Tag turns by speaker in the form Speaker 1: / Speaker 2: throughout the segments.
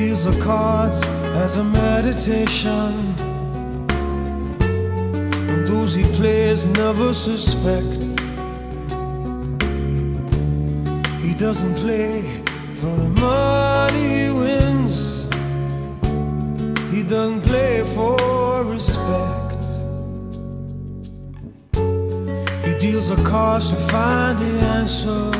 Speaker 1: deals the cards as a meditation. And those he plays never suspect. He doesn't play for the money he wins. He doesn't play for respect. He deals the cards to find the answer.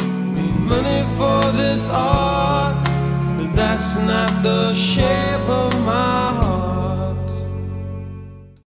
Speaker 1: money for this art, but that's not the shape of my heart.